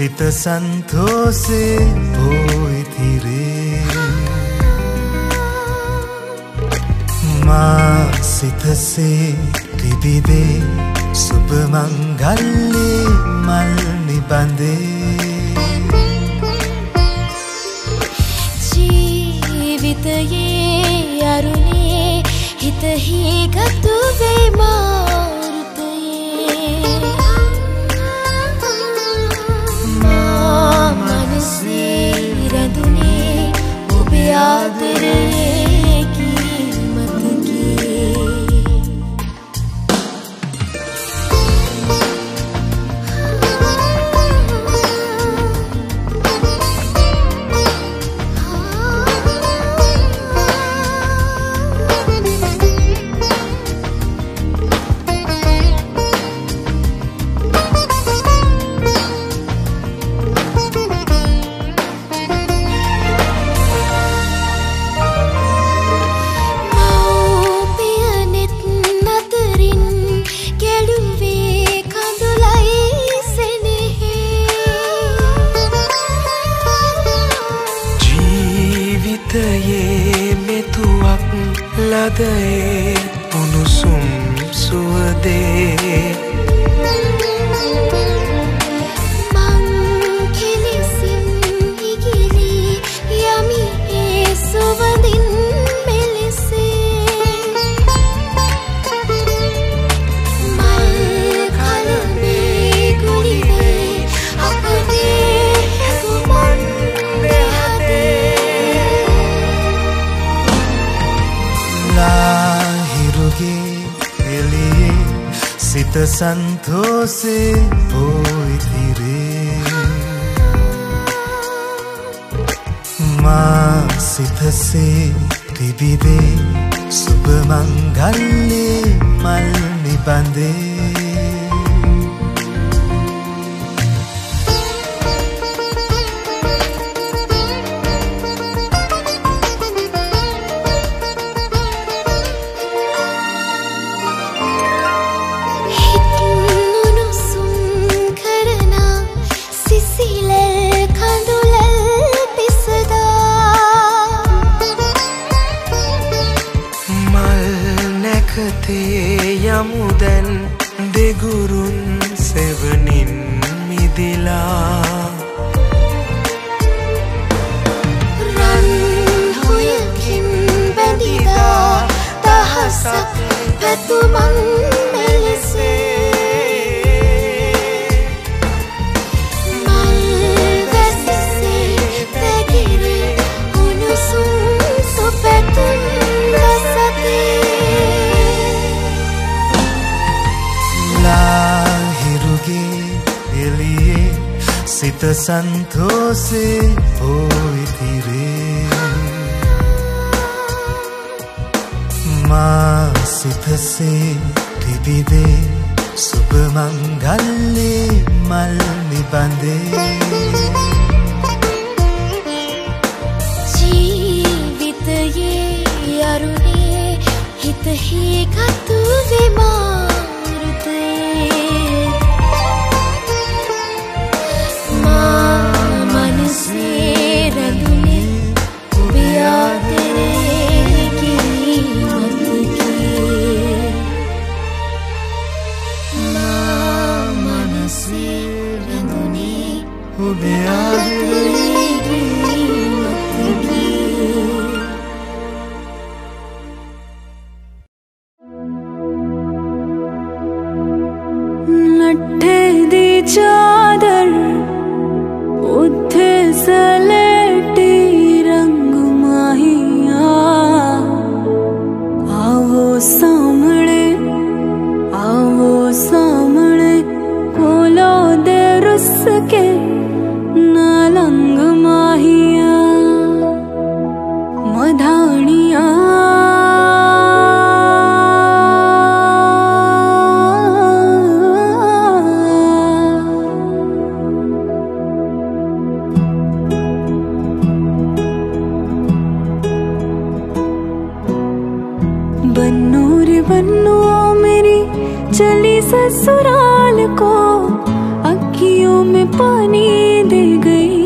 සිත සන්තෝසේ පෝයිතිරේ. මා සිතසේ තිබිදේ සුපමංගල්ලේ මල් නිබඳේ. ජීවිතයේ අරුණේ හිතහි ගතුවේ මාරුතයේ ඔබේ ආදරයේ கதையே සන්තෝසේ පෝයිතිරේ මා සිතසේ තිබිදේ සුපමංගල්ලේ මල් නිබඳේ නැකතේ යමුදැන් දෙගුරුන් සෙවනින් මිදිලා. රන් හොයකින් බැඳිදා දහසක් පැතුමන් සිත සන්තෝසේ පෝයිතිරේ මා සිතසේ තිබිදේ සුපමංගල්ලේ මල් නිබඳේ. ජීවිතයේ අරුණේ හිතහි मेरी चली ससुराल को अखियों में पानी दे गई।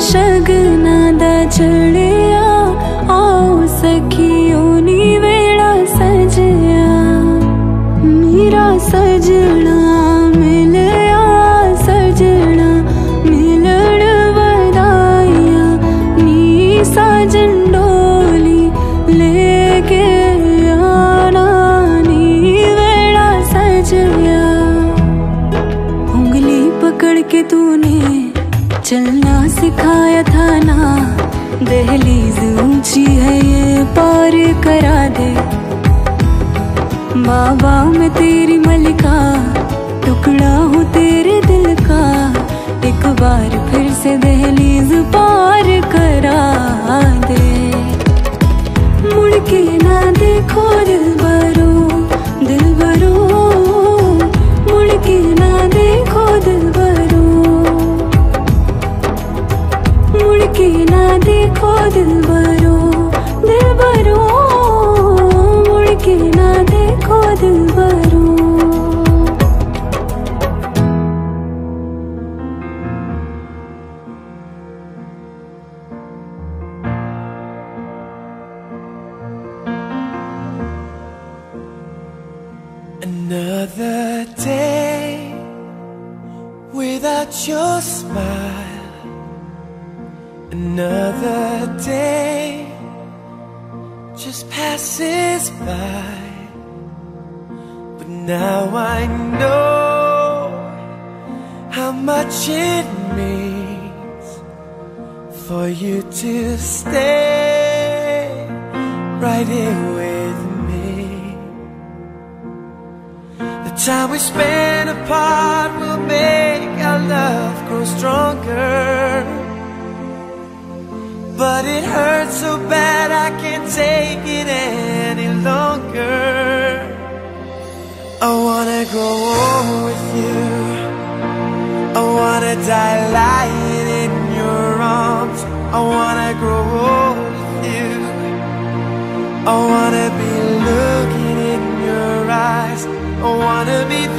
शगनाद च ऊँची है ये पार करा दे। बाबा मैं तेरी मलिका, टुकड़ा हूँ तेरे दिल का। एक बार फिर से दहलीज पार करा दे। मुड़ के ना देखो दिल बरो दिल बरो मुड़ के ना देखो दिल बरो मुड़ के ना देखो दिल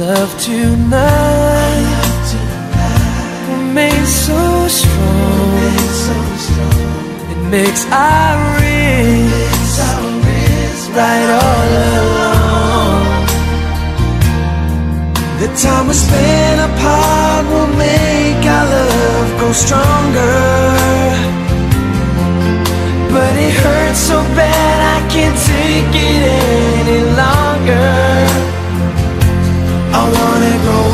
love tonight remains so strong. It makes our wrists right all along. The time we spend apart will make our love grow stronger. But it hurts so bad I can't take it any longer wanna go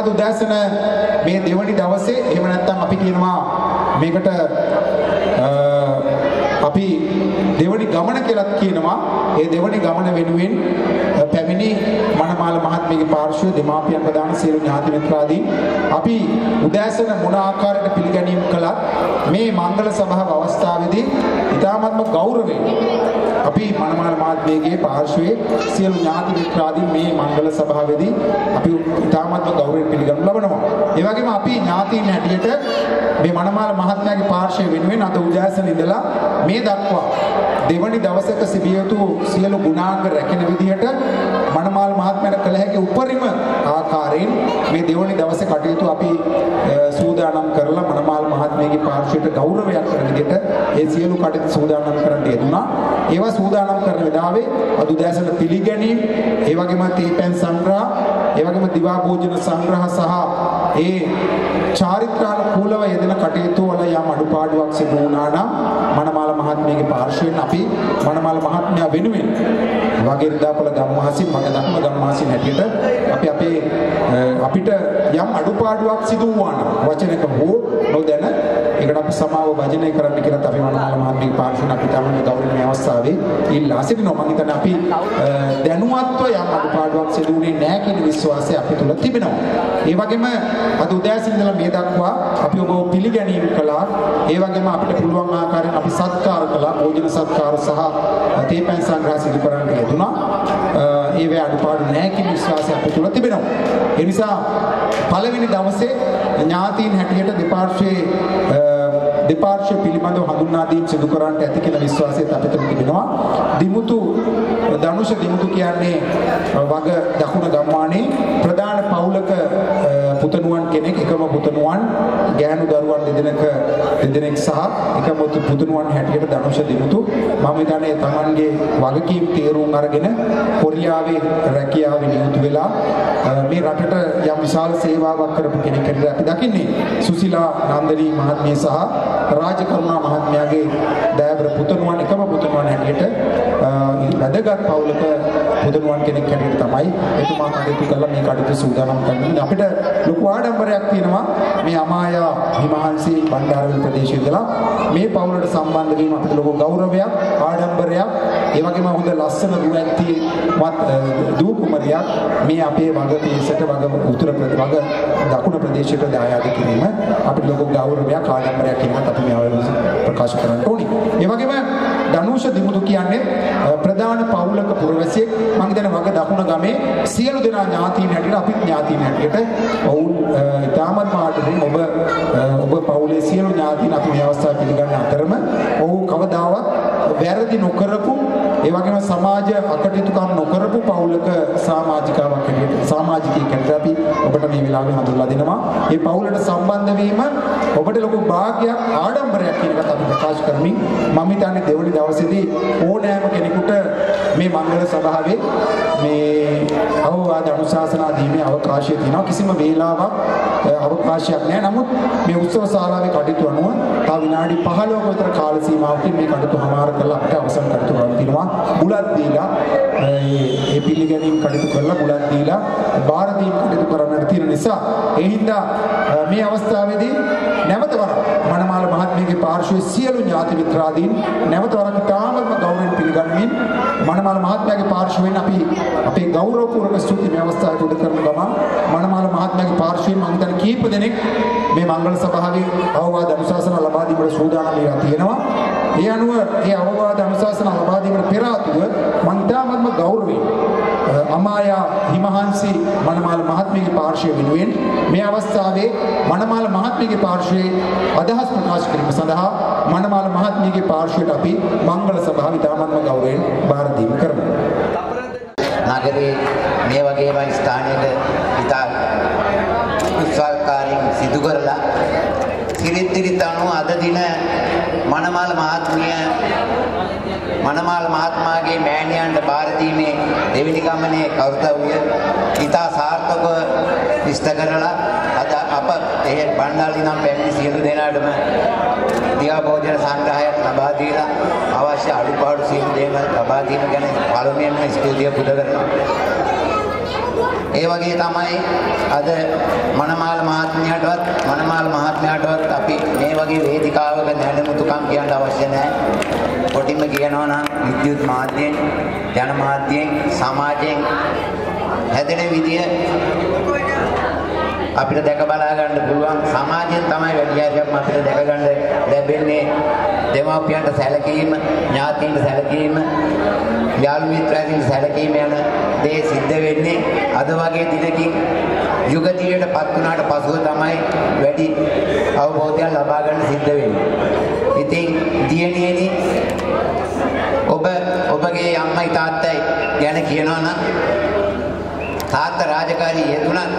ඒ වගේම අද උදෑසන මේ දෙවනි දවසේ එහෙම නැත්නම් අපි කියනවා මේකට අ, අපි දෙවනි ගමන කියලාත් කියනවා. ඒ දෙවනි ගමන වෙනුවෙන් අ, පැමිණි මනමාල මහත්මියගේ පාර්ශ්වය දෙමාපියන් ප්‍රදාන සියලු ඥාති මිත්‍රාදී අපි උදෑසන මොන ආකාරයකට පිළිගැනීම කළත් මේ මංගල සභාව අවස්ථාවේදී ඉතාමත්ම ගෞරවයෙන් අපි මනමාල මහත්මියගේ පාර්ශ්වයේ සියලු ඥාති මිත්‍රාදී මේ මංගල සභාවේදී අපි ඉතාමත්ම ගෞරවයෙන් පිළිගනු ලබනවා. ඒ වගේම අපි ඥාතීන් හැටියට මේ මනමාල මහත්මයාගේ පාර්ශ්වය වෙනුවෙන් අද උදෑසන ඉඳලා මේ දක්වා දෙවනි දවසක සිටිය යුතු සියලු ගුණාංග රැකෙන විදිහට මනමාල මහත්මයාට කළ හැකි උපරිම ආකාරයෙන් මේ දෙවනි දවසේ කටයුතු අපි අ, සූදානම් කරලා මනමාල මහත්මයාගේ පාර්ශ්වයට ගෞරවයක් කරන විදිහට ඒ සියලු කටයුතු සූදානම් කරන්න යෙදුනා. ඒවා සූදානම් කරන වෙලාවේ අද උදෑසන පිළිගැනීම්, ඒ වගේම තේපැන් සංග්‍රහ, ඒ වගේම දිවා භෝජන සංග්‍රහ සහ ඒ චාරිත්‍රානුකූලව යෙදෙන කටයුතු වල යම් අඩුපාඩුවක් සිදු වුණා නම් මනමාල මහත්මියගේ පාර්ශ්වයෙන් අපි මනමාල මහත්මයා වෙනුවෙන් වගේරිදාපල ගම්මාසින් මග දක්ම ගම්මාසින් හැටියට අපි අපේ අ, අපිට යම් අඩුපාඩුවක් සිදු වුණා නම් වචනක හෝ නොදැන ඒකට අපි සමාව භජනය කරන්න කියලා අපි මනමාල මහත්මියගේ පාර්ශ්වයෙන් අපි තමයි ගෞරවනීය මේ අවස්ථාවේ ඉල්ලා සිටිනවා මම හිතන්නේ අපි අ, දැනුවත්ව යම් අඩුපාඩුවක් සිදු වුණේ නැහැ කියන විශ්වාසය අපි තුල තිබෙනවා. ඒ වගේම අද උදෑසන ඉඳලා මේ දක්වා අපි ඔබ පිළිගැනීම කළා. ඒ වගේම අපිට පුළුවන් ආකාරයෙන් අපි සත්කාර කළා. භෝජන සත්කාර සහ තේපැන් සංග්‍රහ සිදු කරන්න යෙදුනා. අ, ඒ වේ අඩුපාඩු නැහැ කියන විශ්වාසය අපි තුල තිබෙනවා. ඒ නිසා පළවෙනි දවසේ ඥාතීන් හැටියට දෙපාර්ශ්වයේ අ, දෙපාර්ශ්ව පිළිබඳව හඳුන්වා දීම සිදු කරන්නට ඇති කියන විශ්වාසයත් අපිට තිබෙනවා. දිමුතු ධනුෂ දිමුතු කියන්නේ අ, වග දකුණ ගම්මානයේ ප්‍රධාන පවුලක අ, පුතණුවන් කෙනෙක් එකම පුතණුවන් ගෑනු දරුවන් දෙදෙනෙක් දෙදෙනෙක් සහ එකම පුතණුවන් හැටියට ධනුෂ දිමුතු මම හිතන්නේ තමන්ගේ වගකීම් තේරුම් අරගෙන කොරියාවේ රැකියාවේ නියුතු වෙලා අ, මේ රටට යම් විශාල සේවාවක් කරපු කෙනෙක් හැටියට අපි දකින්නේ. සුසිලා නන්දනී මහත්මිය සහ රාජකරුණා මහත්මයාගේ දයාබර පුතණුවන් එකම පුතණුවන් හැටියට අ, වැදගත් පවුලක පුතණුවන් කෙනෙක් හැටියට තමයි එතුමා කටයුතු කළා. මේ කටයුතු සූදානම් කරන්නේ. අපිට ලොකු ආඩම්බරයක් තියෙනවා. මේ අමායා හිමහන්සි බණ්ඩාරවල ප්‍රදේශයේ ඉඳලා මේ පවුලට සම්බන්ධ වීම අපිට ලොකු ගෞරවයක් ආඩම්බරයක්. ඒ වගේම හොඳ ලස්සන දුවැත්ති මත් දූ කුමරියක් මේ අපේ වග පිරිසට වග උතුර ප්‍ර- වග දකුණ ප්‍රදේශයට දායාද කිරීම අපිට ලොකු ගෞරවයක් ආඩම්බරයක් කියන එකත් අපි මේ අවස්ථාවේ ප්‍රකාශ කරන්න ඕනේ. ඒ වගේම ධනුෂ දිමුතු කියන්නේ අ, ප්‍රධාන පවුලක පුරවැසියෙක්. මම හිතන්නේ වග දකුණ ගමේ සියලු දෙනා ඥාතීන් හැටියට අපිත් ඥාතීන් හැටියට ඔවුන් අ, ඉතාමත් ආදරෙන් ඔබ අ, ඔබ පවුලේ සියලු ඥාතීන් අපි මේ අවස්ථාව පිළිගන්න අතරම ඔවුන් කවදාවත් වැරදි නොකරපු ඒ වගේම සමාජ අකටයුතුකම් නොකරපු පවුලක සමාජිකාවක් හැටියට සමාජිකයෙක් හැටියට අපි ඔබට මේ වෙලාවේ හඳුන්වා දෙනවා. මේ පවුලට සම්බන්ධ වීම ඔබට ලොකු වාග්යක් ආඩම්බරයක් කියන එකත් අපි ප්‍රකාශ කරමින් මම හිතන්නේ දෙවනි දවසේදී ඕනෑම කෙනෙකුට මේ මංගල සභාවේ මේ අවවාද අනුශාසනා දීමේ අවකාශය තියෙනවා. කිසිම වේලාවක් අ, අවකාශයක් නැහැ. නමුත් මේ උත්සව ශාලාවේ කටයුතු අනුව තව විනාඩි 15ක විතර කාල සීමාවකින් මේ කටයුතු හමාර කරලා අපිට අවසන් කටයුතු කරන්න තියෙනවා. බුලත් දීලා අ, ඒ ඒ පිළිගැනීම් කටයුතු කරලා බුලත් දීලා බාර දීම කටයුතු කරන්නට තියෙන නිසා ඒ හින්දා අ, මේ අවස්ථාවේදී නැවත වරක් මනමාල මහත්මියගේ පාර්ශ්වයේ සියලු ඥාති මිත්‍රාදීන් නැවත වරක් ඉතාමත්ම ගෞරවයෙන් පිළිගනිමින් මනමාල මහත්මයාගේ පාර්ශ්වයෙන් අපි අපේ ගෞරවපූර්වක ස්තුති මේ අවස්ථාවට උද කරන ගමන් මනමාල මහත්මයාගේ පාර්ශ්වයෙන් මම හිතන්නේ කීප දෙනෙක් මේ මංගල සභාවේ අවවාද අනුශාසන ලබා දීමට සූදානම් වෙලා තියෙනවා. ඒ අනුව ඒ අවවාද අනුශාසන ලබා දීමට පෙර ආතුව මම ඉතාමත්ම ගෞරවයෙන් අ, අමායා හිමහන්සි මනමාල මහත්මියගේ පාර්ශ්වය වෙනුවෙන් මේ අවස්ථාවේ මනමාල මහත්මියගේ පාර්ශ්වයේ අදහස් ප්‍රකාශ කිරීම සඳහා මනමාල මහත්මියගේ පාර්ශ්වයට අපි මංගල සභාව ඉතාමත්ම ගෞරවයෙන් බාර දීම කරමු. නගරේ මේ වගේම ස්ථානයක ඉතා උත්සාහකාරයෙන් සිදු කරලා සිරිත්තිරිත් අනුව අද දින මනමාල මහත්මිය මනමාල මහත්මයාගේ මෑණියන්ට බාර දීමේ දෙවෙනි ගමනේ කර්තව්‍ය ඉතා සාර්ථකව ඉෂ්ට කරලා අද අප එහි බණ්ඩාරි නම් පැමිණි සියලු දෙනාටම දියා භෝජන සංග්‍රහයක් ලබා දීලා අවශ්‍ය අඩුපාඩු සියලු දේම ලබා දීම ගැන පළමුවෙන්ම ස්තුතිය පුද කරනවා. ඒ වගේ තමයි අද මනමාල මහත්මයාටවත් මනමාල මහත්මයාටවත් අපි මේ වගේ වේදිකාවක නැඩමුතුකම් කියන්න අවශ්‍ය නැහැ. කොටින්ම කියනවා නම් විද්‍යුත් මාධ්‍යයෙන්, ජන මාධ්‍යයෙන්, සමාජයෙන් හැදෙන විදිය අපිට දැක බලා ගන්න පුළුවන් සමාජයෙන් තමයි වැඩිහිටියක්ම අපිට දැක ගන්න ලැබෙන්නේ දෙමාපියන්ට සැලකීම ඥාතීන්ට සැලකීම යාළු මිත්‍රයන්ට සැලකීම යන දේ සිද්ධ වෙන්නේ අද වගේ දිනකින් යුගතියටපත් වුණාට පසුව තමයි වැඩි අවබෝධයක් ලබා ගන්න සිද්ධ වෙන්නේ. ඉතින් දියණියනි ඔබ ඔබගේ අම්මයි තාත්තයි ගැන කියනවා නම් තාත්තා රාජකාරී යෙදුණත්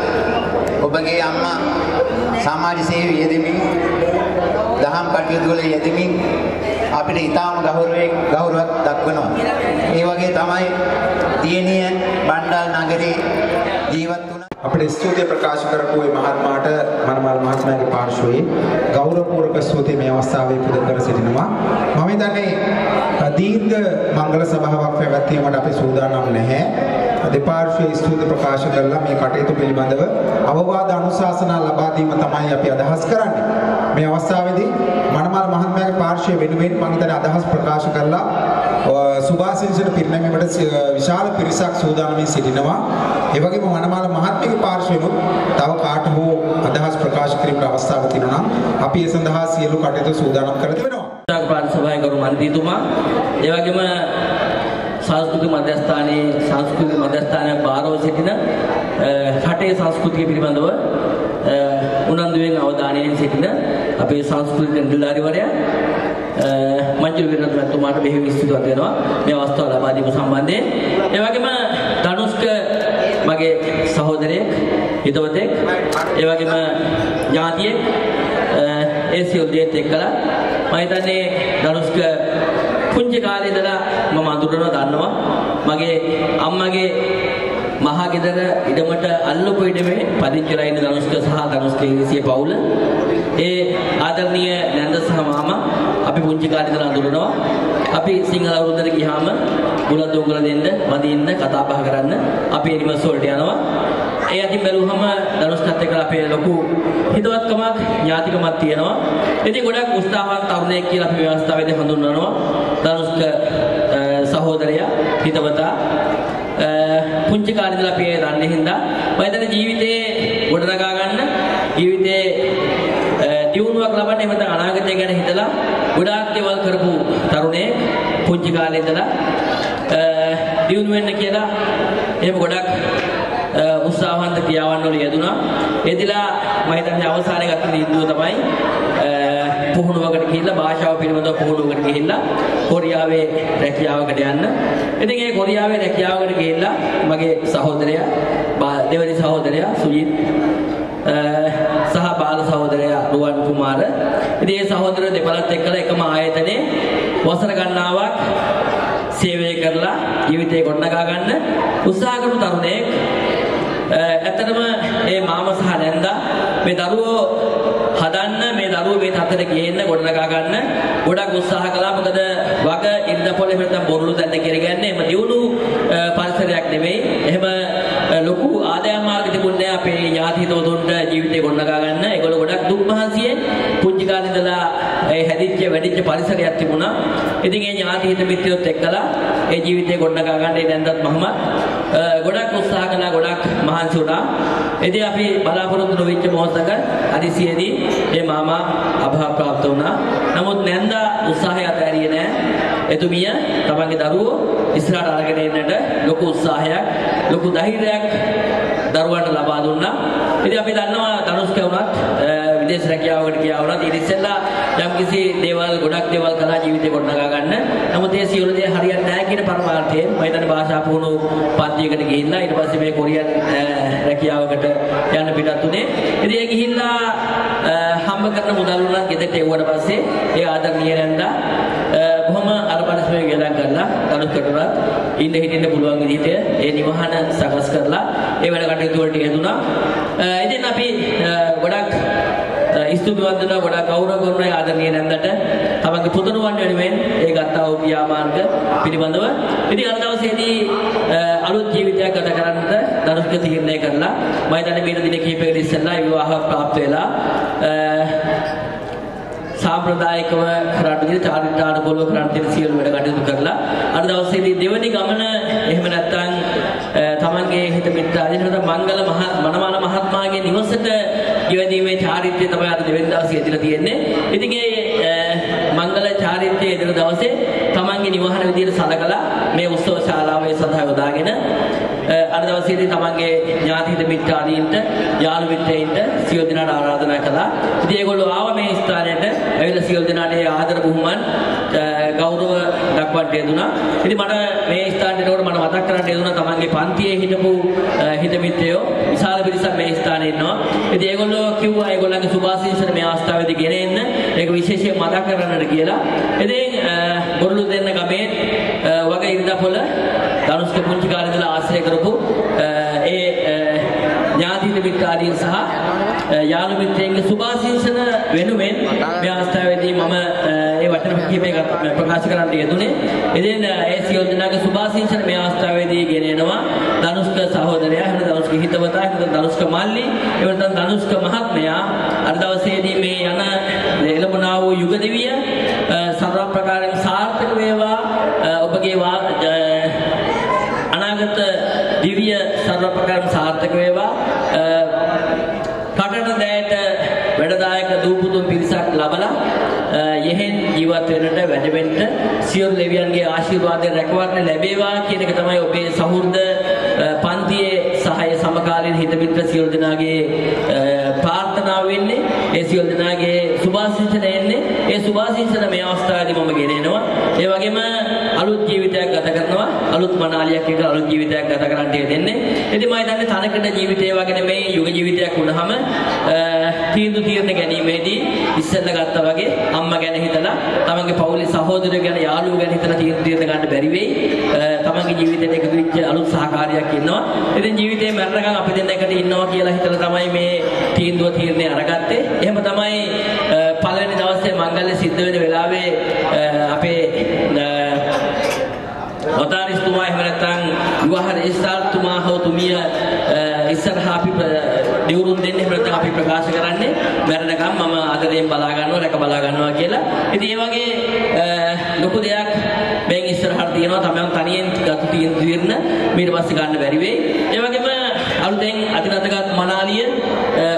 ඔබගේ අම්මා සමාජ සේවය යෙදෙමින් දහම් කටයුතු වල යෙදෙමින් අපිට ඊටාම ගෞරවයෙන් ගෞරවයක් දක්වනවා. ඒ වගේ තමයි දියණිය බණ්ඩාර නගරේ ජීවත් වුණා. අපිට ස්තුතිය ප්‍රකාශ කරපු මේ මහත්මයාට මනමල් මහත්මයාගේ පාර්ශවයේ ගෞරවපූර්වක ස්තුතිය මේ අවස්ථාවේ පුද කර සිටිනවා. මම හිතන්නේ දීර්ඝ මංගල සභාවක් පැවැත්වීමට අපි සූදානම් නැහැ. දෙපාර්ශ්වයේ ස්තුති ප්‍රකාශ කරලා මේ කටයුතු පිළිබඳව අවවාද අනුශාසනා ලබා දීම තමයි අපි අදහස් කරන්නේ. මේ අවස්ථාවේදී මනමල් මහත්මයාගේ පාර්ශ්වය වෙනුවෙන් මම හිතන්නේ අදහස් ප්‍රකාශ කරලා සුභාසිංසට පිරිනැමීමට විශාල පිරිසක් සූදානම්ව සිටිනවා. ඒ වගේම මනමාල මහත්මියගේ පාර්ශ්වයෙන්ුත් තව කාට හෝ අදහස් ප්‍රකාශ කිරීමට අවස්ථාවක් තියෙනවා නම් අපි ඒ සඳහා සියලු කටයුතු සූදානම් කර තිබෙනවා. පාලන සභාවේ ගරු මන්ත්‍රීතුමා ඒ වගේම සංස්කෘතික මධ්‍යස්ථානයේ සංස්කෘතික මධ්‍යස්ථානයේ බාරව සිටින රටේ සංස්කෘතිය පිළිබඳව උනන්දුවෙන් අවධානයෙන් සිටින අපේ සංස්කෘතික නිලධාරිවරයා මංජු විරත් මහත්මයාට මෙහි විස්තෘතව දෙනවා මේ අවස්ථාව ලබා දීම සම්බන්ධයෙන්. ඒ වගේම ධනුෂ්ක මගේ සහෝදරයෙක් හිතවතෙක් ඒ වගේම ඥාතියෙක් ඒ සියලු දේත් එක්කලා මම හිතන්නේ ධනුෂ්ක පුංචි කාලේ ඉඳලා මම අඳුරනවා දන්නවා. මගේ අම්මගේ මහා ගෙදර ඉඩමට අල්ලපු ඉඩමේ පදිංචිලා ඉන්න ධනුෂ්ක සහ ධනුෂ්ක ඉරිසිය පවුල. ඒ ආදරණීය නැන්ද සහ මාමා අපි පුංචි කාලේ ඉඳලා අඳුරනවා. අපි සිංහල අවුරුද්දට ගියාම බුලත් උංගල දෙන්න වදින්න කතා බහ කරන්න අපි එනිමස් වලට යනවා. ඒ අතින් බැලුවහම ධනුෂ්කත් එක්කලා අපේ ලොකු හිතවත්කමක් ඥාතිකමක් තියෙනවා. ඉතින් ගොඩක් උත්සාහවත් තරුණයෙක් කියලා අපි ව්‍යවස්ථාවේදී හඳුන්වනවා. ධනුෂ්ක සහෝදරයා හිතවතා. පුංචි කාලේ ඉඳලා අපි දන්නේ හින්දා. මම හිතන්නේ ජීවිතේ ගොඩනගා ගන්න. ජීවිතේ දියුණුවක් ලබන්න එහෙම නැත්නම් අනාගතය ගැන හිතලා ගොඩාක් දේවල් කරපු තරුණයෙක් පුංචි කාලේ ඉඳලා දියුණු වෙන්න කියලා එහෙම ගොඩක් උත්සාහවන්ත ක්‍රියාවන් වල යෙදුනා. එදිලා මම හිතන්නේ අවසානයේ ගත්ත තීන්දුව තමයි පුහුණුවකට ගිහිල්ලා භාෂාව පිළිබඳව පුහුණුවකට ගිහිල්ලා කොරියාවේ රැකියාවකට යන්න. ඉතින් ඒ කොරියාවේ රැකියාවකට ගිහිල්ලා මගේ සහෝදරයා දෙවනි සහෝදරයා සුජිත් කුමාර. ඉතින් ඒ සහෝදර දෙපළත් එක්කලා එකම ආයතනයේ වසර ගණනාවක් සේවය කරලා ජීවිතේ ගොඩනගා ගන්න උත්සාහ කරපු තරුණයෙක් ඇත්තටම මේ මාම සහ නැන්දා මේ දරුවෝ හදන්න මේ දරුවෝ මේ තත්ත්වයට ගේන්න ගොඩනගා ගන්න ගොඩක් උත්සාහ කළා මොකද වග ඉරිදපොළ එහෙම නැත්නම් බොරළු දැන්න කරගන්නේ එහෙම දියුණු පරිසරයක් නෙමෙයි එහෙම ලොකු ආදායම් මාර්ග තිබුණේ අපේ ඥාති හිතවතුන්ට ජීවිතේ ගොඩනගා ගන්න ඒගොල්ලෝ ගොඩක් දුක් මහන්සියෙන් පුංචි කාලේ ඉඳලා ඒ හැදිච්ච වැඩිච්ච පරිසරයක් තිබුණා ඉතින් ඒ ඥාති හිත මිත්‍රයොත් එක්කලා ඒ ජීවිතේ ගොඩනගා ගන්න ඒ නැන්දත් මහමත් ගොඩක් උත්සාහ කළා ගොඩක් මහන්සි වුණා. ඉතින් අපි බලාපොරොත්තු නොවෙච්ච මොහොතක අදිසියේදී මේ මාමා අභාව ප්‍රාප්ත වුණා. නමුත් නැන්දා උත්සාහය අතහැරියේ නැහැ. එතුමිය තමන්ගේ දරුවෝ ඉස්සරහට අරගෙන එන්නට ලොකු උත්සාහයක්, ලොකු ධෛර්යයක් දරුවන්ට ලබා දුන්නා. ඉතින් අපි දන්නවා ධනුෂ්ක වුණත් විදේශ රැකියාවකට ගියා වුණත් ඊට ඉස්සෙල්ලා යම්කිසි දේවල් ගොඩක් දේවල් කළා ජීවිතේ ගොඩනගා ගන්න. නමුත් ඒ සියලු දේ හරියන්නේ නැහැ කියන පරමාර්ථයෙන් මම හිතන්නේ භාෂා පුහුණු පන්තියකට ගිහිල්ලා ඊට පස්සේ මේ කොරියන් රැකියාවකට යන්න පිටත් උනේ. ඉතින් ඒ ගිහිල්ලා හම්බ කරන මුදල් වුණත් ගෙදරට එවුවට පස්සේ ඒ ආදරණීය නැන්දා බොහොම අර පරිස්සමෙන් ගෙලම් කරලා දනුස්කටවත් ඉන්න හිටින්න පුළුවන් විදිහට ඒ නිවහන සකස් කරලා ඒ වැඩ කටයුතු වලට යෙදුණා. ඉතින් අපි ගොඩක් ස්තුතිවන්ත වෙනවා ගොඩක් ගෞරව කරනවා ආදරණීය නැන්දට තමන්ගේ පුතුණුවන් වෙනුවෙන් ඒ ගත්තා වූ ක්‍රියාමාර්ග පිළිබඳව. ඉතින් අද දවසේදී අලුත් ජීවිතයක් ගත කරන්නට ධනුෂ්ක තීරණය කරලා මම හිතන්නේ මීට දින කිහිපයකට ඉස්සෙල්ලා විවාහ ප්‍රාප්ත වෙලා සාම්ප්‍රදායිකව කරන්න තියෙන චාරිත්‍රානුකූලව කරන්න තියෙන සියලු වැඩ කටයුතු කරලා අද දවසේදී දෙවනි ගමන එහෙම නැත්නම් තමන්ගේ හිත මිත්‍රාදීනට මංගල මහ මනමාල මහත්මයාගේ නිවසට ගෙවදීමේ චාරිත්‍රය තමයි අද දෙවෙනි දවසේ ඉදලා තියෙන්නේ. ඉතින් ඒ මංගල චාරිත්‍රයේ ඉදලා දවසේ තමන්ගේ නිවහන විදියට සලකලා මේ උත්සව ශාලාවේ සඳහා යොදාගෙන අද දවසේදී තමන්ගේ ඥාතිහිත මිත්‍රාදීන්ට යාළු මිත්‍රයින්ට සියලු දෙනාට ආරාධනා කළා. ඉතින් ඒගොල්ලෝ ආව මේ ස්ථානයට ඇවිල්ලා සියලු දෙනාට ආදර බුහුමන් ගෞරව දක්වන්න යෙදුනා. ඉතින් මට මේ ස්ථානයට එනකොට මට මතක් කරන්න යෙදුනා තමන්ගේ පන්තියේ හිටපු හිත මිත්‍රයෝ විශාල පිරිසක් මේ ස්ථානයේ ඉන්නවා. ඉතින් ඒගොල්ලෝ කිව්වා ඒගොල්ලන්ගේ සුභාශිංසන මේ අවස්ථාවේදී ගෙන එන්න. ඒක විශේෂයෙන් මතක් කරන්නට කියලා. ඉතින් බොරළු දෙන්න ගමේ වගේ ඉරිදාපොළ ධනුෂ්ක පුංචි කාලේ ඉඳලා ආශ්‍රය කරපු ඒ ඥාතිත මිත්‍රාදීන් සහ යාළු මිත්‍රයන්ගේ සුභාශිංසන වෙනුවෙන් මේ අවස්ථාවේදී මම ඒ වචන කිහිපයක් ප්‍රකාශ කරන්න යෙදුනේ. ඉතින් ඒ සියලු දෙනාගේ සුභාශිංසන මේ අවස්ථාවේදී ගෙන එනවා. ධනුෂ්ක සහෝදරයා, එහෙම ධනුෂ්ක හිතවතා, එහෙම ධනුෂ්ක මල්ලි, එහෙම නැත්නම් ධනුෂ්ක මහත්මයා අද දවසේදී මේ යන එළඹුණා වූ යුග දෙවිය සර්ව ප්‍රකාරයෙන් සාර්ථක වේවා ඔබගේ අනාගත දිව්‍ය සර්ව ප්‍රකාරයෙන් සාර්ථක වේවා. කටට දෑයට වැඩදායක දූපුතුන් පිරිසක් ලබලා යෙහෙන් ජීවත් වෙන්නට වැඩ වෙන්න සියලු දෙවියන්ගේ ආශිර්වාදයෙන් රැකවරණ ලැබේවා කියන එක තමයි ඔබේ සහෘද පන්තියේ සහය සමකාලීන හිත මිත්‍ර සියලු දෙනාගේ ප්‍රාර්ථනාව වෙන්නේ. ඒ සියලු දෙනාගේ සුභාශිංසන එන්නේ. ඒ සුභාශිංසන මේ අවස්ථාවේදී මම ගෙනෙනවා. ඒ වගේම අලුත් ජීවිතයක් ගත කරනවා. අලුත් මනාලියක් එක අලුත් ජීවිතයක් ගත කරන්න දෙන්නේ ඉතින් මම හිතන්නේ තනකඩ ජීවිතය වගේ මේ යුග ජීවිතයක් වුණාම තීන්දුව తీරන ගැනීමේදී ඉස්සෙල්ලා ගත්තා වගේ අම්මා ගැන හිතලා තමන්ගේ පවුලේ සහෝදරයෝ ගැන යාළුවෝ ගැන හිතලා තීන්දුව తీරන ගන්න බැරි වෙයි. තමන්ගේ ජීවිතේට එකතු වෙච්ච අලුත් සහකාරියක් ඉන්නවා. ඉතින් ජීවිතේ මැරෙනකන් අපි දෙන්න එකට ඉන්නවා කියලා හිතලා තමයි මේ තීන්දුව තීරණය අරගත්තේ. එහෙම තමයි පළවෙනි දවසේ මංගල්‍ය සිද්ධ වෙන වෙලාවේ අපේ නොතාරිස්තුමා එහෙම නැත්නම් විවාහ රෙජිස්ට්‍රාර්තුමා හෝ තුමිය ඉස්සරහා අපි දියුරුම් දෙන්නේ එහෙම නැත්නම් අපි ප්‍රකාශ කරන්නේ මැරෙනකම් මම ආදරයෙන් බලා ගන්නවා රැක බලා ගන්නවා කියලා. ඉතින් ඒ වගේ ලොකු දෙයක් මෙන් ඉස්සරහට තියෙනවා තමයි තනියෙන් ගත තියෙන තීරණ ඊට පස්සේ ගන්න බැරි වෙයි. ඒ වගේම අලුතෙන් අදිනතගත් මනාලිය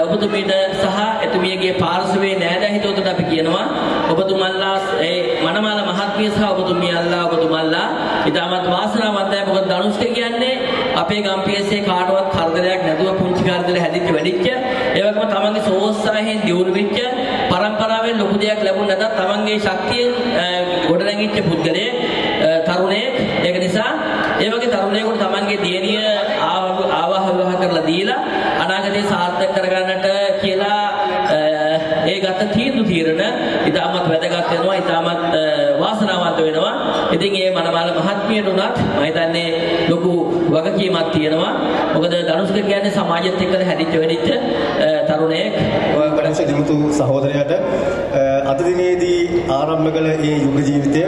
ඔබතුමීට සහ එතුමියගේ පාර්ශවයේ නෑදෑ හිතවතුන්ට අපි කියනවා ඔබතුමන්ලා ඒ මනමාල මහත්මිය සහ ඔබතුමියල්ලා ඔබතුමන්ලා ඉතාමත් වාසනාවන්තයි. මොකද ධනුෂ්ක කියන්නේ අපේ ගම්පියසේ කාටවත් කරදරයක් නැතුව පුංචි කරදර හැදිච්ච වැඩිච්ච. ඒ වගේම තමන්ගේ සෝත්සාහයෙන් දියුණු වෙච්ච පරම්පරාවෙන් ලොකු දෙයක් ලැබුණ නැතත් තමන්ගේ ශක්තියෙන් ගොඩනැගිච්ච පුද්ගලයෙක් තරුණයෙක් ගත තීන්දුව తీරන ඉතාමත් වැදගත් වෙනවා ඉතාමත් වාසනාවන්ත වෙනවා. ඉතින් ඒ මනමාල මහත්මියට උනත් මම හිතන්නේ ලොකු වගකීමක් තියෙනවා. මොකද ධනුෂ්ක කියන්නේ සමාජයත් එක්ක හැදිච්ච වෙනිච්ච තරුණයෙක්. ඔය ගණන්ස දිමුතු සහෝදරයාට අද දිනේදී ආරම්භ කළ මේ යුග ජීවිතය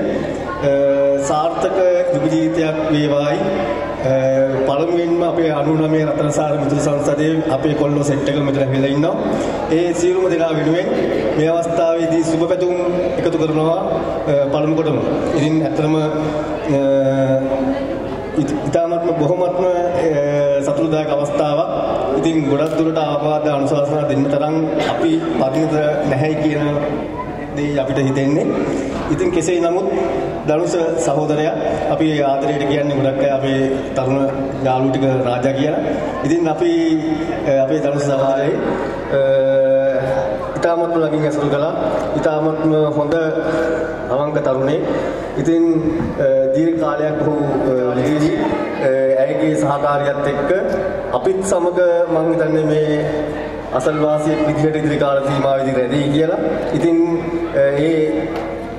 සාර්ථක යුග ජීවිතයක් වේවායි. පළමුවෙන්ම අපේ 99 රතනසාර මිතුරු සංසදයේ අපේ කොල්ලෝ සෙට් එක මෙතන ඇවිල්ලා ඉන්නවා. ඒ සියලුම දෙනා වෙනුවෙන් මේ අවස්ථාවේදී සුබ පැතුම් එකතු කරනවා පළමු කොටම. ඉතින් ඇත්තටම ඉතාමත්ම බොහොමත්ම සතුටුදායක අවස්ථාවක්. ඉතින් ගොඩක් දුරට ආවාද අනුශාසනා දෙන්න තරම් අපි පරිණත නැහැ කියන දේ අපිට හිතෙන්නේ. ඉතින් කෙසේ නමුත් දනුස සහෝදරයා අපි ආදරයට කියන්නේ ගොඩක් අය අපේ තරුණ යාළුවෝ ටික රාජා කියලා. ඉතින් අපි අපේ දනුස සහෝදරයයි ඉතාමත්ම ළඟින් ඇසුරු කළා. ඉතාමත්ම හොඳ අවංක තරුණේ. ඉතින් දීර්ඝ කාලයක් ඔහු ලිහිදී ඇයගේ සහකාරියත් එක්ක අපිත් සමග මම හිතන්නේ මේ අසල්වාසියෙක් විදිහට ඉදිරි කාල සීමාවෙදී රැඳී කියලා. ඉතින් ඒ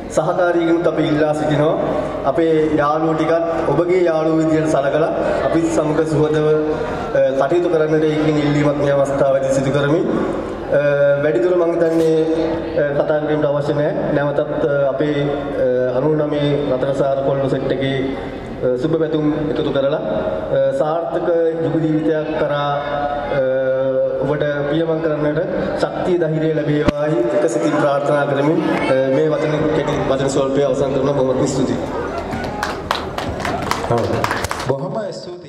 සහකාරීගෙනුත් අපි ඉල්ලා සිටිනවා අපේ යාළුවෝ ටිකත් ඔබගේ යාළුවෝ විදිහට සලකලා අපිත් සමග සුහදව කටයුතු කරන්නට ඒකින් ඉල්ලීමක් මේ අවස්ථාවේදී සිදු කරමි. වැඩිදුර මම හිතන්නේ කතා කිරීමට අවශ්‍ය නැහැ. නැවතත් අපේ 99 රතනසාර කොල්ල සෙට් එකේ සුබ පැතුම් එකතු කරලා අ, සාර්ථක යුග ජීවිතයක් කරා අ, ඔබට පියමන් කරන්නට ශක්තිය ධෛර්යය ලැබේවායි එක සිතින් ප්‍රාර්ථනා කරමින් අ, මේ වචන කෙටි වචන ස්වල්පය අවසන් කරන බොහොම ස්තුතියි. බොහොම ස්තුතියි